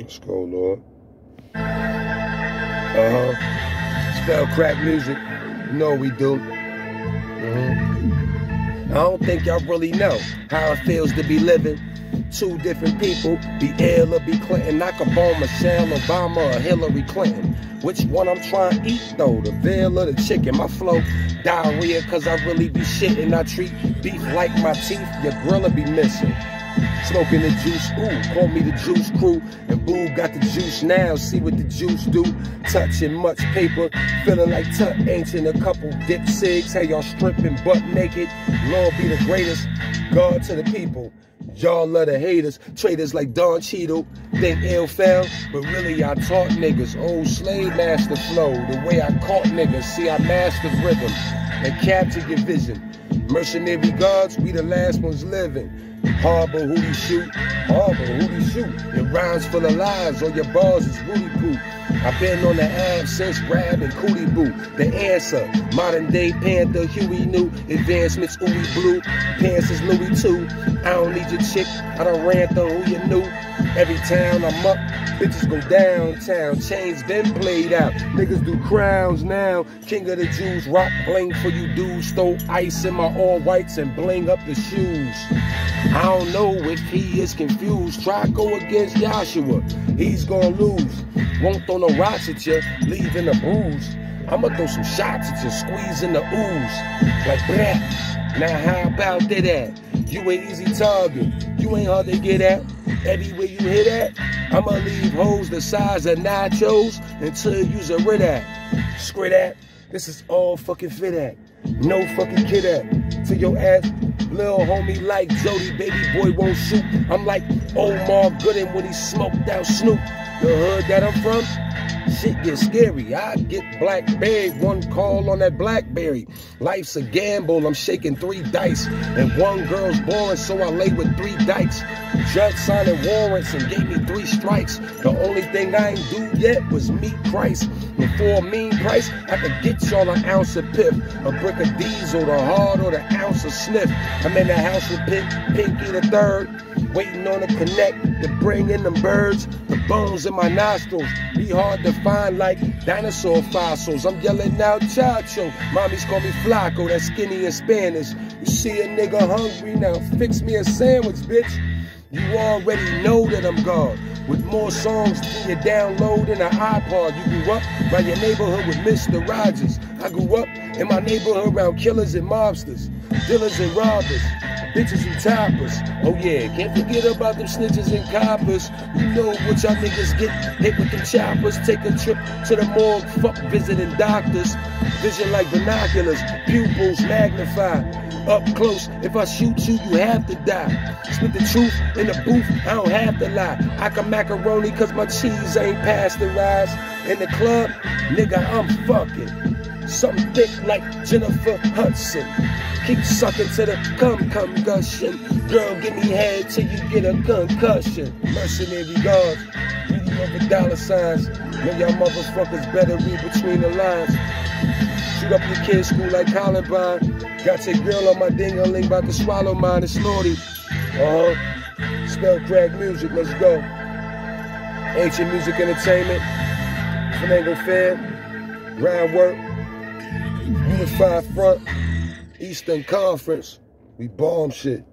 Let's go, Lord. Uh-huh. Spell crack music. Know we do. Mm-hmm. I don't think y'all really know how it feels to be living two different people, be ill or be Clinton. I could bomb Michelle Obama or Hillary Clinton. Which one I'm trying to eat though? The veal or the chicken? My flow diarrhea cause I really be shitting. I treat beef like my teeth, your griller be missing. Smoking the juice, ooh, call me the juice crew. And boo, got the juice now, see what the juice do. Touching much paper, feeling like Tut ancient. A couple dip cigs, how y'all stripping butt naked. Lord be the greatest, God to the people. Y'all love the haters, traitors like Don Cheadle, think ill fell, but really I taught niggas old slave master flow. The way I caught niggas, see I mastered rhythm and captured your vision. Mercenary guards, we the last ones living. Harbor who we shoot, harbor who we shoot. Your rhymes full of lies, or your bars is woody poo. I've been on the app since Grab and Cootie Boo. The answer, modern day Panther, Huey New, advancements, Ooey Blue, pants is Louis too. I don't need your chick, I don't ran through who you knew. Every town I'm up, bitches go downtown. Chains been played out. Niggas do crowns now. King of the Jews, rock bling for you dudes. Stole ice in my all whites and bling up the shoes. I don't know if he is confused. Try go against Joshua, he's gonna lose. Won't throw no rocks at you, leaving a bruise. I'ma throw some shots at you, squeezing the ooze. Like that. Now how about that? At? You ain't easy target. You ain't hard to get at. Everywhere you hit at, I'ma leave holes the size of nachos until you's a rid at. Scrit at. This is all fucking fit at. No fucking kid at. To your ass, little homie like Jody, baby boy won't shoot. I'm like Omar Gooding when he smoked out Snoop. The hood that I'm from, shit gets scary. I get blackberry, one call on that blackberry. Life's a gamble, I'm shaking three dice. And one girl's boring, so I lay with three dykes. Judge signing warrants and gave me three strikes. The only thing I ain't do yet was meet Christ. For a mean price, I could get y'all an ounce of piff, a brick of diesel, the hard or the ounce of sniff. I'm in the house with Pink, Pinky the third, waiting on a connect to bring in them birds. The bones in my nostrils be hard to find like dinosaur fossils. I'm yelling out Chacho. Mommies call me Flaco, that's skinny in Spanish. You see a nigga hungry now, fix me a sandwich, bitch. You already know that I'm God. With more songs than you download in an iPod. You grew up by your neighborhood with Mr. Rogers. I grew up in my neighborhood around killers and mobsters, dealers and robbers, bitches and toppers. Oh yeah, can't forget about them snitches and coppers. You know what y'all niggas get hit with them choppers. Take a trip to the morgue, fuck visiting doctors. Vision like binoculars, pupils magnified. Up close, if I shoot you, you have to die. Spit the truth in the booth, I don't have to lie. I can macaroni cause my cheese ain't pasteurized. In the club, nigga, I'm fucking. Something thick like Jennifer Hudson. Keep sucking to the cum cum gushing. Girl, give me head till you get a concussion. Mercenary guards, reading over dollar signs. Know y'all motherfuckers better read between the lines. Shoot up your kid's school like Columbine. Got your girl on my ding-a-ling, about to swallow mine, it's naughty. Uh-huh. Spell crack music, let's go. Ancient Music Entertainment, Flamingo Fan, Groundwork, Unified Front, Eastern Conference. We bomb shit.